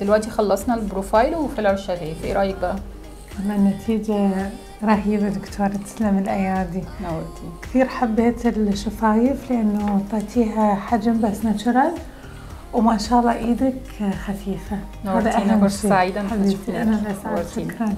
دلوقتي خلصنا ال profile و filler شفايف إيه رأيك بقى؟ والله النتيجة رهيبة دكتورة تسلم الأيادي. نورتي. كثير حبيت الشفايف لأنه اعطيتيها حجم بس natural وما شاء الله إيدك خفيفة. نورتينا، فرصة سعيدة إن إحنا شفناك. أنا شكرا.